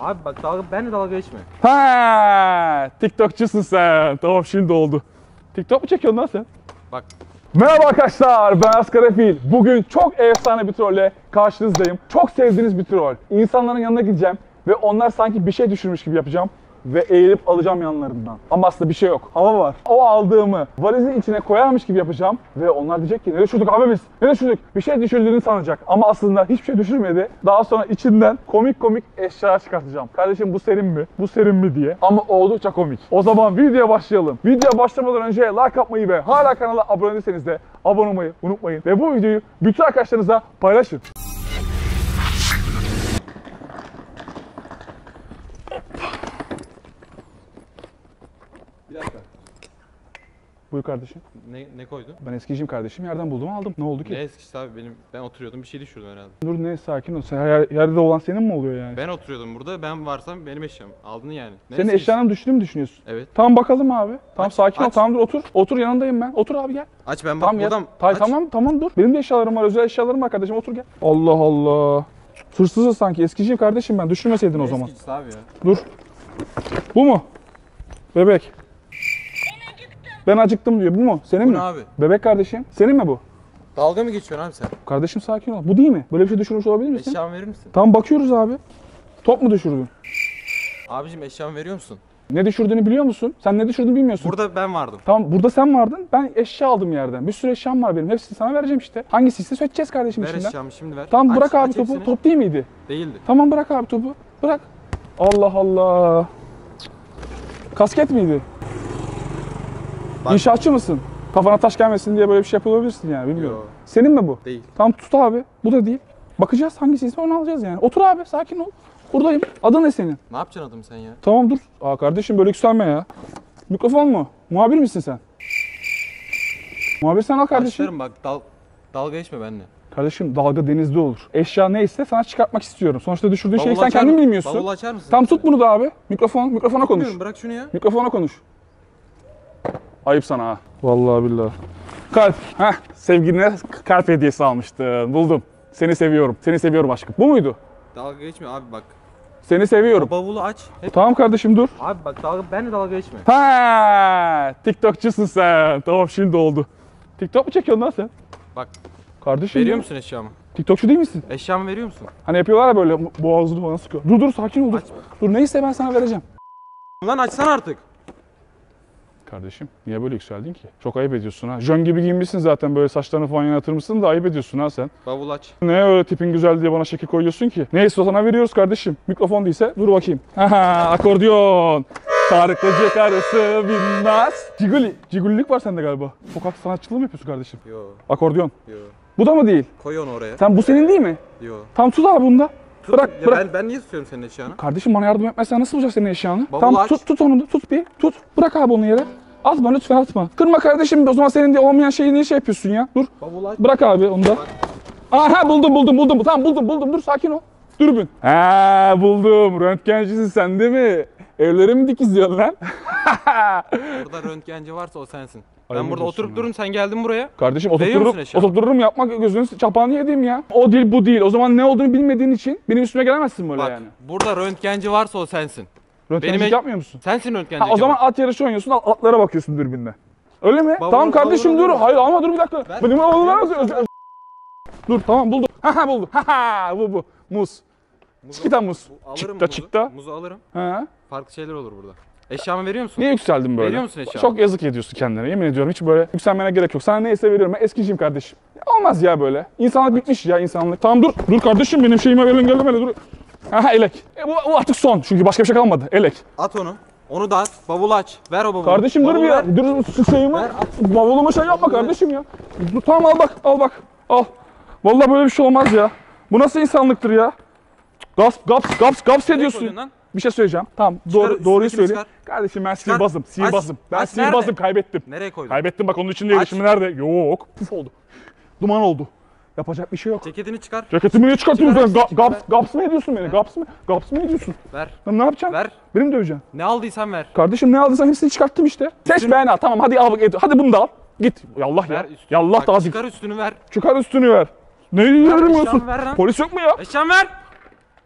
Abi bak dalga, benle dalga geçme. Ha, TikTokçusun sen. Tamam şimdi oldu. TikTok mu çekiyorsun lan sen? Bak Merhaba arkadaşlar ben Asgar Efil. Bugün çok efsane bir trolle karşınızdayım. Çok sevdiğiniz bir troll. İnsanların yanına gideceğim ve onlar sanki bir şey düşürmüş gibi yapacağım ve eğilip alacağım yanlarından. Ama aslında bir şey yok. Hava var. O aldığımı valizin içine koyarmış gibi yapacağım ve onlar diyecek ki ne düşürdük abi biz? Ne düşürdük? Bir şey düşürdüğünü sanacak. Ama aslında hiçbir şey düşürmedi. Daha sonra içinden komik komik eşyalar çıkartacağım. Kardeşim bu serin mi? Bu serin mi diye. Ama oldukça komik. O zaman videoya başlayalım. Videoya başlamadan önce like atmayı ve hala kanala abone değilseniz de abone olmayı unutmayın. Ve bu videoyu bütün arkadaşlarınızla paylaşın. bir dakika. Buyur kardeşim. Ne, ne koydun? Ben eskiciyim kardeşim. Yerden buldum aldım. Ne oldu ki? Ne eskisi abi benim ben oturuyordum bir şey düşürdüm herhalde. Dur ne sakin ol. Sen yer- yerde olan senin mi oluyor yani? Ben oturuyordum burada ben varsam benim eşyam. Aldın yani. Ne Senin eskisi? eşyanın düştüğünü mü düşünüyorsun? Evet. Tamam bakalım abi. Tamam Aç, sakin ol. aç. Tamam dur otur. Otur yanındayım ben. Otur abi gel. Aç ben bak Tamam ya. buradan. Tay, aç. tamam tamam dur. Benim de eşyalarım var. Özel eşyalarım var kardeşim. Otur gel. Allah Allah. Hırsızız sanki. Eskiciyim kardeşim ben. Düşürmeseydin o Ne zaman. eskicisi abi ya. Dur. Bu mu? Bebek. Ben acıktım diyor. Bu mu? Senin Bu mi? abi? Bebek kardeşim. Senin mi bu? Dalga mı geçiyorsun abi sen? Kardeşim sakin ol. Bu değil mi? Böyle bir şey düşürmüş olabilir misin? Eşyamı verir misin? Tamam bakıyoruz abi. Top mu düşürdün? Abicim eşyamı veriyor musun? Ne düşürdüğünü biliyor musun? Sen ne düşürdüğünü bilmiyorsun. Burada ben vardım. Tamam burada sen vardın. Ben eşya aldım yerden. Bir sürü eşyam var benim. Hepsini sana vereceğim işte. Hangisiyse seçeceğiz kardeşim Ver içinden. eşyamı şimdi ver. Tamam Aç, bırak abi aç topu. hepsini. Top değil miydi? Değildi. Tamam bırak abi topu. Bırak. Allah Allah. Kasket miydi? Bak- İnşaatçı mısın? Kafana taş gelmesin diye böyle bir şey yapılabilirsin yani bilmiyorum. Yo. Senin mi bu? Değil. Tamam tut abi. Bu da değil. Bakacağız hangisiyse onu alacağız yani. Otur abi sakin ol. Buradayım. Adın ne senin? Ne yapacaksın adamı sen ya? Tamam dur. Aa kardeşim böyle yükselme ya. Mikrofon mu? Muhabir misin sen? Muhabir sen al kardeşim. Başlarım bak dal, dalga geçme benimle. Kardeşim dalga denizde olur. Eşya neyse sana çıkartmak istiyorum. Sonuçta düşürdüğün şeyi sen kendin bilmiyorsun. Bavulu açar mısın? Tam tut bunu da abi. Mikrofon, mikrofona konuş. Bilmiyorum, bırak şunu ya. Mikrofona konuş. Ayıp sana ha. Vallahi billahi. Kalp. Heh, sevgiline kalp hediyesi almıştın. Buldum. Seni seviyorum. Seni seviyorum aşkım. Bu muydu? Dalga geçme abi bak. Seni seviyorum. Bavulu aç. Hep Tamam kardeşim dur. Abi bak dalga benle dalga geçme. Ha, TikTokçusun sen. Tamam şimdi oldu. TikTok mu çekiyorsun lan sen? Bak Kardeşim veriyor musun eşyamı? TikTokçu değil misin? Eşyamı veriyor musun? Hani yapıyorlar ya böyle boğazını falan sıkıyor. Dur dur sakin ol dur. Dur neyse ben sana vereceğim. Lan açsana artık. Kardeşim niye böyle yükseldin ki? Çok ayıp ediyorsun ha. Jön gibi giyinmişsin zaten böyle saçlarını falan yanatırmışsın da ayıp ediyorsun ha sen. Bavul aç. Ne öyle tipin güzel diye bana şekil koyuyorsun ki? Neyse sana veriyoruz kardeşim. Mikrofon değilse dur bakayım. Haha akordiyon. Tarıklıcı karısı bilmez. Ciguli. Cigulilik var sende galiba. Sokak sanatçılığı mı yapıyorsun kardeşim? Yo Akordiyon. yo. Bu da mı değil? Koy onu oraya. Sen bu senin değil mi? Yo. Tam tut abi bunda. Tut. Bırak ya bırak. Ben, ben niye tutuyorum senin eşyanı? Kardeşim bana yardım etmezsen nasıl bulacak senin eşyanı? Bavulu tamam aç. tut tut onu da tut bir tut. Bırak abi onu yere. Atma lütfen atma. Kırma kardeşim o zaman senin de olmayan şeyi niye şey yapıyorsun ya? Dur. Bavul aç. Bırak abi onu da. Aha buldum buldum buldum. Tamam buldum buldum. Dur sakin ol. Dürbün. Ha buldum. Röntgencisin sen değil mi? Evleri mi dikizliyorsun lan? Burada röntgenci varsa o sensin. Ayıp ben burada ediyorsun oturup ya. durun sen geldin buraya. Kardeşim Veriyor oturturum, musun eşya? oturturum yapma gözünü çapağını yedim ya. O değil bu değil. O zaman ne olduğunu bilmediğin için benim üstüme gelemezsin böyle Bak yani. burada röntgenci varsa o sensin. Röntgencilik benim- yapmıyor musun? Sensin röntgenci. Ha, o zaman at yarışı oynuyorsun, at- atlara bakıyorsun dürbünle. Öyle mi? Bavul- tamam kardeşim bavul dur. Hayır ama dur bir dakika. Ver. Benim oğlum Dur tamam buldum. Ha ha buldum. Ha ha bu bu. Muz. Çikita muz. muzu. çıkta. Muzu alırım. Ha. Farklı şeyler olur burada. Eşyamı veriyor musun? Niye yükseldin böyle? Veriyor musun eşya? Çok yazık ediyorsun kendine. Yemin ediyorum hiç böyle yükselmene gerek yok. Sana neyse veriyorum. Ben eskiciyim kardeşim. Ya olmaz ya böyle. İnsanlık bitmiş ya insanlık. Tamam dur. Dur kardeşim benim şeyime verin geldim hele dur. Ha elek. E, bu, bu artık son. Çünkü başka bir şey kalmadı. Elek. At onu. Onu da at. Bavulu aç. Ver o bavulu. Kardeşim dur Bavulu bir ver. ya. Dur şu şeyimi. Ver, at. Bavulumu şey yapma Bavulu ver. kardeşim ya. Dur, tamam al bak. Al bak. Al. Vallahi böyle bir şey olmaz ya. Bu nasıl insanlıktır ya? Gasp, gaps, gaps, gaps ediyorsun. lan? Bir şey söyleyeceğim. Tamam doğru doğruyu söyle. Kardeşim ben sihirbazım. Sihirbazım. Ben Aç, sihirbazım nerede? kaybettim. Nereye koydun? Kaybettim bak onun için değil. Aç. Şimdi nerede? Yok. Puf oldu. Duman oldu. Yapacak bir şey yok. Ceketini çıkar. Ceketimi niye çıkartıyorsun sen? Çıkar, Ga- çıkar. gaps, gaps mı ediyorsun beni? Gaps mı? Gaps mı ediyorsun? Ver. Lan ne yapacaksın? Ver. Beni mi döveceksin? Ne aldıysan ver. Kardeşim ne aldıysan hepsini çıkarttım işte. Seç beğen al. Tamam hadi al. bak, Hadi bunu da al. Git. Yallah ya. Ver üstünü. Yallah Bak, da az. Çıkar üstünü ver. Çıkar üstünü ver. Eşyamı ver lan. Polis yok mu ya? Eşyamı ver.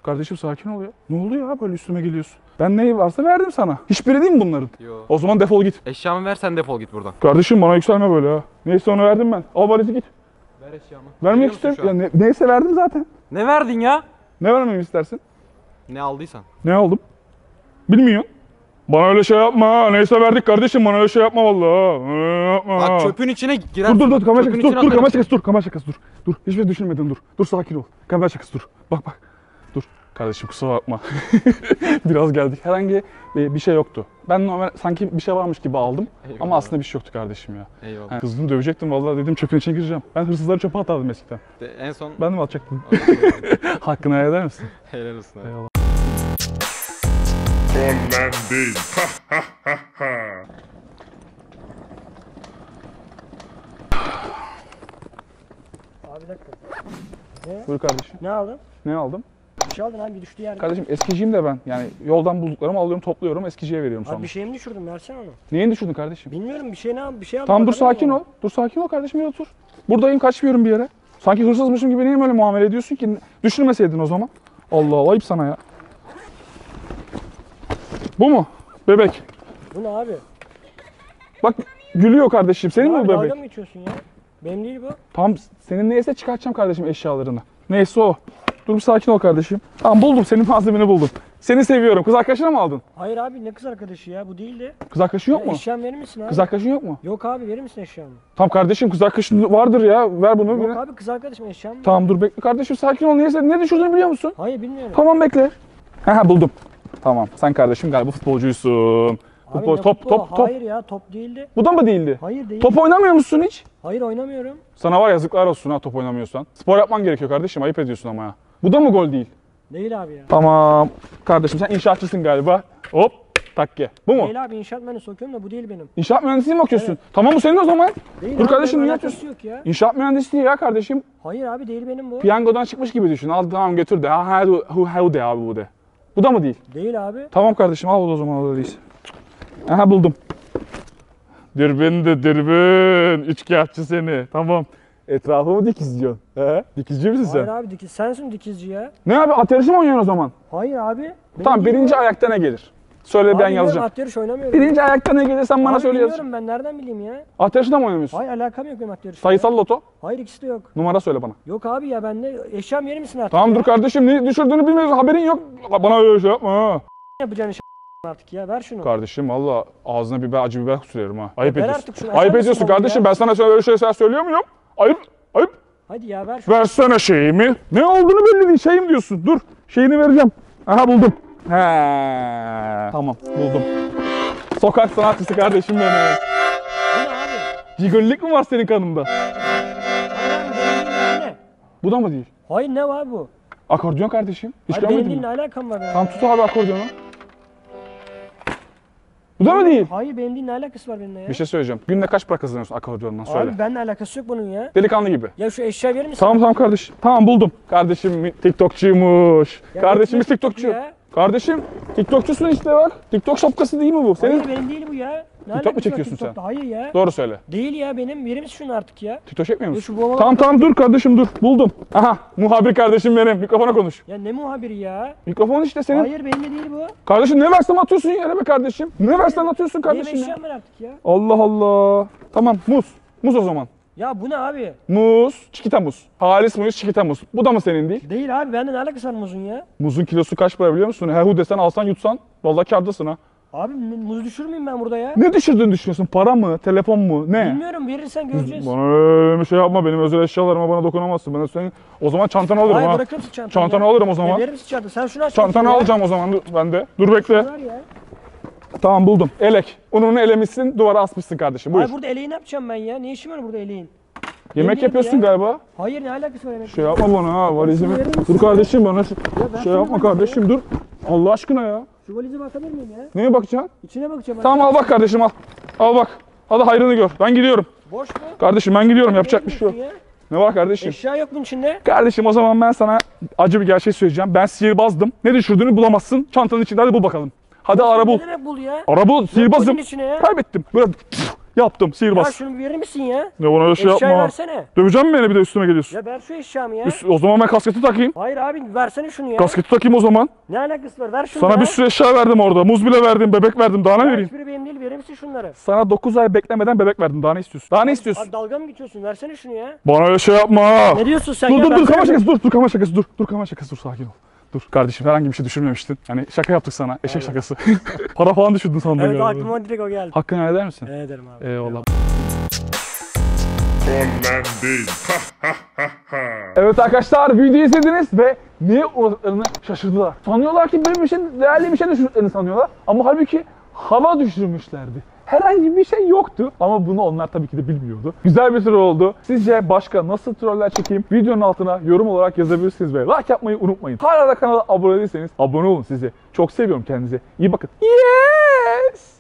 Kardeşim sakin ol ya. Ne oluyor ya böyle üstüme geliyorsun? Ben neyi varsa verdim sana. Hiçbiri değil mi bunların? Yo. O zaman defol git. Eşyamı ver sen defol git buradan. Kardeşim bana yükselme böyle ha. Neyse onu verdim ben. Al valizi git. Ver eşyamı. Vermek istiyorum. Ya ne- neyse verdim zaten. Ne verdin ya? Ne vermemi istersin? Ne aldıysan. Ne aldım? Bilmiyorum. Bana öyle şey yapma. Neyse verdik kardeşim bana öyle şey yapma vallahi. Ee, yapma. Bak çöpün içine girer. Dur dur dur kamera şakası dur dur kamera şakası dur kamera şakası dur. Dur hiçbir şey düşünmedin dur. Dur sakin ol. Kamera şakası dur. Bak bak. Kardeşim kusura bakma. Biraz geldik. Herhangi bir, şey yoktu. Ben normal sanki bir şey varmış gibi aldım. Ama Eyvallah. aslında bir şey yoktu kardeşim ya. Eyvallah. Ha, Kızdım dövecektim vallahi dedim çöpün içine gireceğim. Ben hırsızları çöpe atardım eskiden. De- En son Ben de mi atacaktım? Hakkını helal eder misin? helal olsun. abi. Eyvallah. Online değil. Ha ha ha ha. Abi bir dakika. Buyur kardeşim. Ne aldın? Ne aldım? Bir şey aldın abi düştü yerde. Kardeşim eskiciyim de ben. Yani yoldan bulduklarımı alıyorum topluyorum eskiciye veriyorum sonra. Abi bir şey mi düşürdün versene onu. Neyin düşürdün kardeşim? Bilmiyorum bir şey ne bir şey aldım. Tamam dur sakin ol. Dur sakin ol kardeşim bir otur. Buradayım kaçmıyorum bir yere. Sanki hırsızmışım gibi niye böyle muamele ediyorsun ki? Düşürmeseydin o zaman. Allah Allah ayıp sana ya. Bu mu? Bebek. Bu ne abi? Bak gülüyor kardeşim. Senin mi bu dalga bebek? mı geçiyorsun ya? Benim değil bu. Tamam senin neyse çıkartacağım kardeşim eşyalarını. Neyse o. Dur bir sakin ol kardeşim. Tamam buldum senin malzemeni buldum. Seni seviyorum. Kız arkadaşına mı aldın? Hayır abi ne kız arkadaşı ya bu değildi. Kız arkadaşın yok mu? Eşyam verir misin abi? Kız arkadaşın yok mu? Yok abi verir misin eşyamı? Tamam kardeşim kız arkadaşın vardır ya. Ver bunu. Yok birine. abi kız arkadaşım eşyam mı? Tamam dur bekle kardeşim sakin ol. Neyse ne düşürdüğünü biliyor musun? Hayır bilmiyorum. Tamam bekle. Ha buldum. Tamam sen kardeşim galiba futbolcuysun. Abi Futbol, top futbolu? top top. Hayır ya top değildi. Bu da mı değildi? Hayır değil. Top oynamıyor musun hiç? Hayır oynamıyorum. Sana var yazıklar olsun ha top oynamıyorsan. Spor yapman gerekiyor kardeşim ayıp ediyorsun ama ya. Bu da mı gol değil? Değil abi ya. Tamam. Kardeşim sen inşaatçısın galiba. Hop takke. Bu mu? Değil abi inşaat mühendisi okuyorum da bu değil benim. İnşaat mühendisliği mi okuyorsun? Tamam bu senin o zaman. Değil Dur abi, kardeşim, niye alakası yapıyorsun? yok ya. İnşaat mühendisliği ya kardeşim. Hayır abi değil benim bu. Piyangodan çıkmış gibi düşün. Al tamam götür de. Ha ha hu ha de abi bu de. Bu da mı değil? Değil abi. Tamam kardeşim al o zaman o değilse. Aha buldum. Dürbün de dürbün. Üçkağıtçı seni. Tamam. Etrafımı dikizliyorsun. He? Dikizci misin Hayır sen? abi dikiz. Sensin dikizci ya. Ne abi at yarışı mı oynuyorsun o zaman? Hayır abi. Tamam birinci ayakta ne gelir? Söyle ben bilmiyorum, yazacağım. At yarış oynamıyorum. Birinci ayakta ne gelirsen bana Abi söyle yazacağım. bilmiyorum ben nereden bileyim ya. At yarışında mı oynamıyorsun? Hayır alakam yok benim at yarışıyla. Sayısal loto. Hayır ikisi de yok. Numara söyle bana. Yok abi ya bende eşyam verir misin artık Tamam ya? dur kardeşim ne düşürdüğünü bilmiyorsun haberin yok. Bana öyle şey yapma ha. Yapacağın iş artık ya ver şunu. Kardeşim valla ağzına biber acı biber sürerim ha. Ayıp ver ediyorsun. artık şunu, Ayıp mısın ediyorsun bana kardeşim ya? ben sana öyle şeyler söylüyor muyum? Ayıp. Ayıp. Hadi ya ver şunu. Versene şeyimi. Ne olduğunu belli değil. Şeyim diyorsun. Dur. Şeyini vereceğim. Aha buldum. He. Tamam buldum. Sokak sanatçısı kardeşim benim. Bu ne abi? Cigollik mi var senin kanında? Benim ne? Bu da mı değil? Hayır ne var bu? Akordeon kardeşim. Hiç Hayır görmedin değil mi? ne alakam var ya? tut abi akordiyonu. Bu da mı değil? Hayır benim değil ne alakası var benimle ya? Bir şey söyleyeceğim. Günde kaç para kazanıyorsun akordiyondan söyle. Abi benimle alakası yok bunun ya. Delikanlı gibi. Ya şu eşya verir misin? Tamam tamam kardeşim. Tamam buldum. Kardeşim TikTokçuymuş. Ya Kardeşimiz TikTokçu. ya. Kardeşim TikTokçusun işte bak. TikTok şapkası değil mi bu? Senin Hayır benim değil bu ya. Ne TikTok mu çekiyorsun sen? Hayır ya. Doğru söyle. Değil ya benim verir misin şunu artık ya? TikTok çekmiyor musun? şu Tamam tamam dur kardeşim dur. Buldum. Aha muhabir kardeşim benim. Mikrofona konuş. Ya ne muhabiri ya? Mikrofon işte senin. Hayır benim de değil bu. Kardeşim ne versen atıyorsun yere be kardeşim. Ne versen atıyorsun Benim kardeşim ya. eşyam var artık ya. Allah Allah. Tamam muz. Muz o zaman. Ya bu ne abi? Muz, çikita muz. Halis muz, çikita muz. Bu da mı senin değil? Değil abi bende ne alakası var muzun ya? Muzun kilosu kaç para biliyor musun? Hehu desen alsan yutsan. Vallahi kârdasın ha. Abi mu- muz düşürür müyüm ben burada ya? Ne düşürdüğünü düşünüyorsun? Para mı? Telefon mu? Ne? Bilmiyorum verirsen göreceğiz. Bana öyle bir şey yapma. Benim özel eşyalarıma bana dokunamazsın. Ben senin o zaman çantanı alırım Hayır ha. bırakır mısın çantanı? Çantanı ya? alırım o zaman. verir misin çantanı? Sen şunu aç. Çantanı bakayım ya. alacağım o zaman ben de. Dur bekle. Ya. Tamam buldum. Elek. Ununu elemişsin, duvara asmışsın kardeşim. Buyur. Hayır burada eleği ne yapacağım ben ya? Ne işim var burada eleğin? Yemek Yemeğim yapıyorsun ya. galiba. Hayır ne alakası var yemek? Şey yapma bana ha valizimi. Dur kardeşim bana şey, ben şey yapma kardeşim dur. Allah aşkına ya. Şu valize bakabilir miyim ya? Neye bakacaksın? İçine bakacağım. Tamam al bak kardeşim al. Al bak. Hadi hayrını gör. Ben gidiyorum. Boş mu? Kardeşim ben gidiyorum. Yapacak bir şey yok. Beğenmiyorsun Ne var kardeşim? ya. Eşya yok bunun içinde. Kardeşim o zaman ben sana acı bir gerçek söyleyeceğim. Ben sihirbazdım. Ne düşürdüğünü bulamazsın. Çantanın içinde hadi bul bakalım. Hadi ara bul. Ne demek bul ya? Ara bul. Sihirbazım. içine ya? Kaybettim. Böyle pf, Yaptım Ya sihirbaz. şunu bir verir misin ya? Ne bana öyle şey Eşyayı yapma. versene. Döveceğim mi beni bir de üstüme geliyorsun? Ya ver şu eşyamı ya. Üst- o zaman ben kasketi takayım. Hayır abi versene şunu ya. Kasketi takayım o zaman. Ne alakası var? Ver şunu Sana ya. bir sürü eşya verdim orada. Muz bile verdim, bebek verdim. Daha ne Ya vereyim? hiçbiri benim değil. Verir misin şunları? Sana 9 ay beklemeden bebek verdim. Daha ne istiyorsun? Daha ne istiyorsun? Abi dalga mı geçiyorsun? Versene şunu ya. Bana öyle şey yapma. Ne diyorsun sen Dur ya? dur dur Versene kamera şunu. şakası dur dur kamera şakası dur dur kamera şakası dur sakin ol. Dur kardeşim herhangi bir şey düşünmemiştin. Hani şaka yaptık sana eşek şakası. Para falan düşürdün sandın Evet galiba. aklıma direkt o geldi. Hakkını helal eder misin? Ederim abi. Eyvallah. Evet arkadaşlar videoyu izlediniz ve niye uğradıklarını şaşırdılar. Sanıyorlar ki bir şey değerli bir şey düşürdüklerini sanıyorlar. Ama halbuki hava düşürmüşlerdi. Herhangi bir şey yoktu ama bunu onlar tabii ki de bilmiyordu. Güzel bir troll oldu. Sizce başka nasıl troller çekeyim? Videonun altına yorum olarak yazabilirsiniz ve like yapmayı unutmayın. Hala da kanala abone değilseniz abone olun sizi. Çok seviyorum kendinize. İyi bakın. Yes!